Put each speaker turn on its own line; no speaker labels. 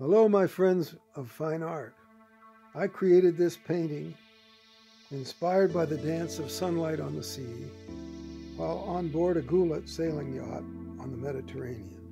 Hello, my friends of fine art. I created this painting inspired by the dance of sunlight on the sea while on board a gulet sailing yacht on the Mediterranean.